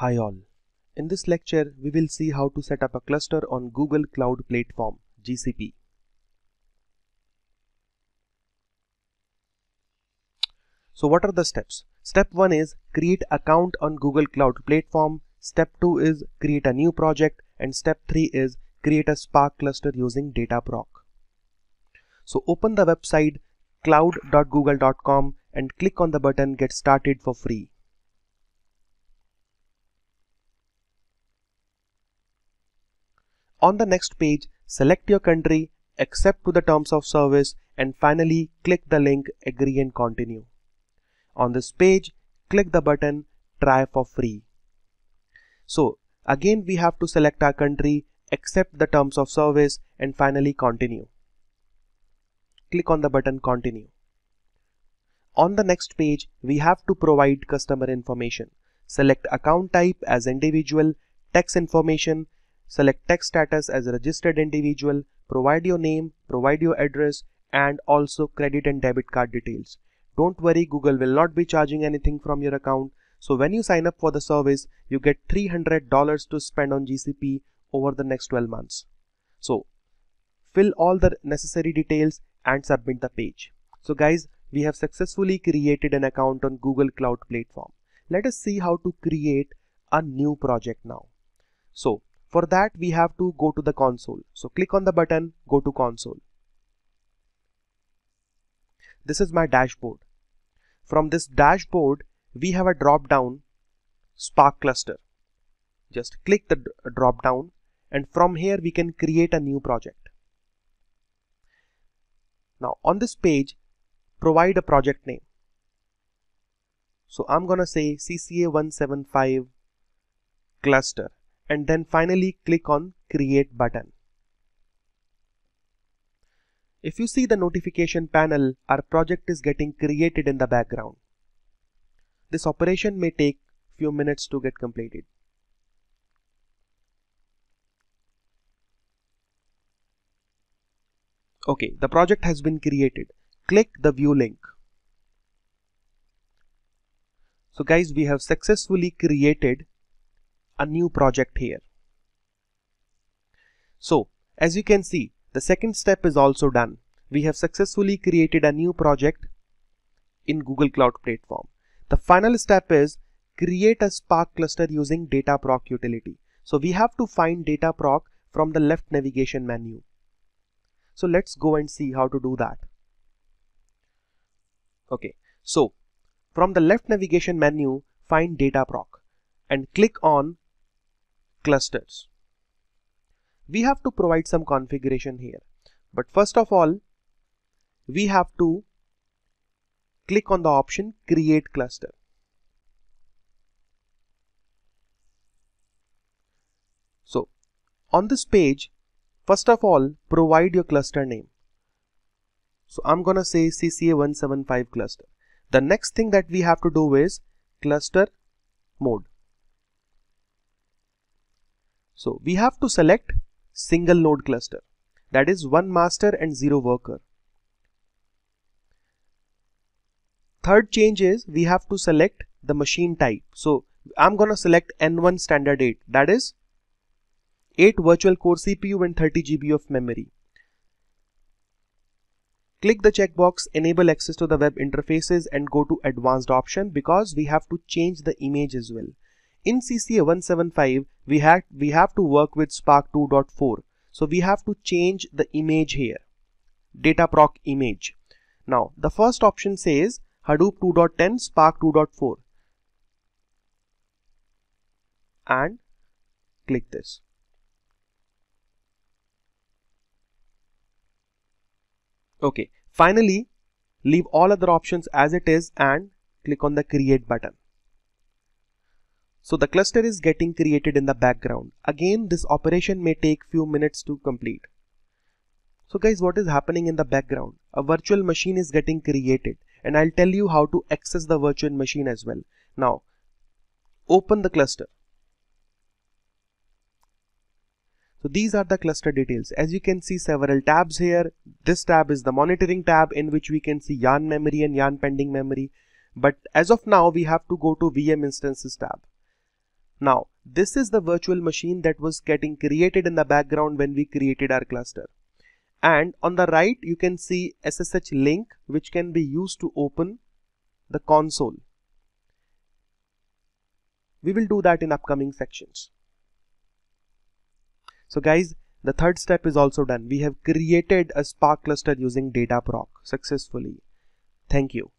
Hi all. In this lecture, we will see how to set up a cluster on Google Cloud Platform, GCP. So what are the steps? Step 1 is create account on Google Cloud Platform. Step 2 is create a new project and step 3 is create a Spark cluster using Dataproc. So open the website cloud.google.com and click on the button get started for free. On the next page, select your country, accept to the terms of service and finally click the link agree and continue. On this page, click the button try for free. So again we have to select our country, accept the terms of service and finally continue. Click on the button continue. On the next page, we have to provide customer information. Select account type as individual, tax information, Select tax status as a registered individual, provide your name, provide your address and also credit and debit card details. Don't worry, Google will not be charging anything from your account. So when you sign up for the service, you get $300 to spend on GCP over the next 12 months. So fill all the necessary details and submit the page. So guys, we have successfully created an account on Google Cloud Platform. Let us see how to create a new project now. So for that, we have to go to the console. So click on the button, go to console. This is my dashboard. From this dashboard, we have a drop down Spark cluster. Just click the uh, drop down and from here we can create a new project. Now on this page, provide a project name. So I'm gonna say CCA175 cluster and then finally click on create button. If you see the notification panel, our project is getting created in the background. This operation may take few minutes to get completed. Okay, the project has been created. Click the view link. So guys, we have successfully created a new project here. So as you can see, the second step is also done. We have successfully created a new project in Google Cloud Platform. The final step is create a Spark cluster using Dataproc utility. So we have to find Dataproc from the left navigation menu. So let's go and see how to do that. Okay, so from the left navigation menu, find Dataproc and click on clusters. We have to provide some configuration here. But first of all, we have to click on the option create cluster. So on this page, first of all, provide your cluster name. So I'm going to say CCA175 cluster. The next thing that we have to do is cluster mode. So we have to select single node cluster that is one master and zero worker. Third change is we have to select the machine type. So I'm to select N1 standard 8 that is 8 virtual core CPU and 30 GB of memory. Click the checkbox enable access to the web interfaces and go to advanced option because we have to change the image as well. In CCA 175, we have, we have to work with Spark 2.4. So we have to change the image here, Dataproc image. Now the first option says Hadoop 2.10 Spark 2.4 and click this. Okay, finally leave all other options as it is and click on the create button. So the cluster is getting created in the background. Again, this operation may take few minutes to complete. So guys, what is happening in the background? A virtual machine is getting created and I'll tell you how to access the virtual machine as well. Now, open the cluster. So these are the cluster details. As you can see several tabs here. This tab is the monitoring tab in which we can see yarn memory and yarn pending memory. But as of now, we have to go to VM instances tab. Now, this is the virtual machine that was getting created in the background when we created our cluster. And on the right, you can see SSH link, which can be used to open the console. We will do that in upcoming sections. So guys, the third step is also done. We have created a Spark cluster using Dataproc successfully. Thank you.